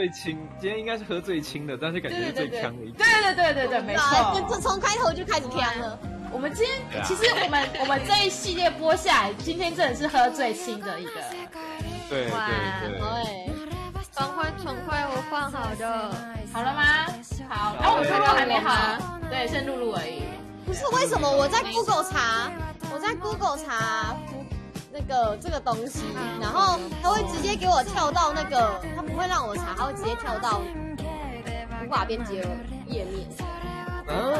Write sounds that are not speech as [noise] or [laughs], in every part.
最轻，今天应该是喝最轻的，但是感觉是最强的一对对对对对，没错。这从开头就开始呛了。我们今天其实我们我们这一系列播下来，今天真的是喝最轻的一个。对对对。赶快宠快我放好的，好了吗？好，然后我们刚刚还没好，对，剩露露而已。不是为什么我在 Google 查，我在 Google 查那个这个东西，然后他会直接给我跳到那个，他不会让我查，他会直接跳到无法编辑的页面。嗯，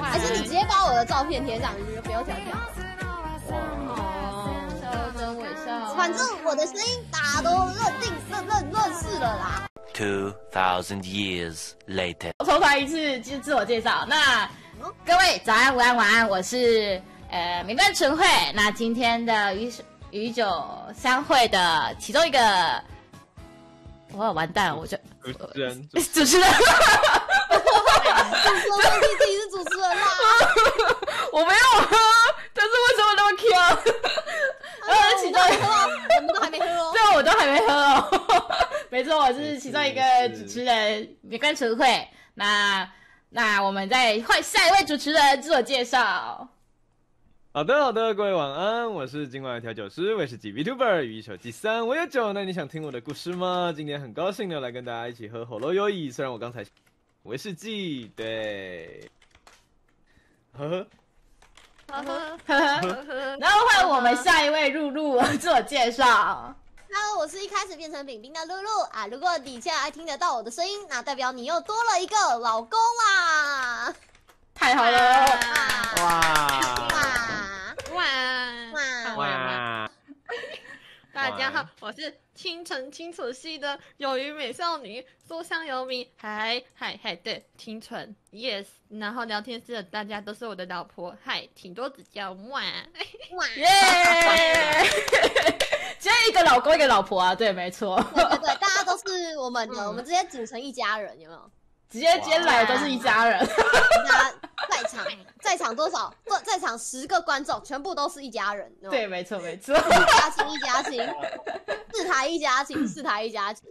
还是你直接把我的照片贴上去，不要调调。反正我的声音大家都认定认认认识了啦。Two thousand years later，我重来一次自自我介绍。那各位早安、午安、晚安，我是呃明冠晨会。那今天的与与酒相会的其中一个，我完蛋了，我就主持人，主持人，说自己是主持人啦。[laughs] 我没有喝，但是为什么那么强？我是其中一个，我们都还没喝哦。对，我都还没喝哦。[laughs] 没错，我是其中一个主持人，别关陈慧。那那我们再换下一位主持人自我介绍。好的，好的，各位晚安，我是今晚的调酒师，威士忌 Vtuber，一手第三，我有酒。那你想听我的故事吗？今天很高兴的来跟大家一起喝火罗优饮，虽然我刚才威士忌，对，呵呵。呵呵呵呵然后换我们下一位露露自我介绍。Hello，我是一开始变成饼饼的露露啊。如果底下还听得到我的声音，那代表你又多了一个老公啦！太好了！哇哇哇哇！大家好，我是清纯清楚系的友谊美少女苏香游民，嗨嗨嗨，对，清纯，yes。然后聊天室的大家都是我的老婆，嗨，请多指教，哇。[laughs] [laughs] 哇。耶！只有一个老公，一个老婆啊，对，没错，对对对，大家都是我们的，我们直接组成一家人，有没有？直接今天来都是一家人，场多少？在场十个观众，全部都是一家人。对，没错，没错，一家亲，一家亲，四台一家亲，四台一家亲。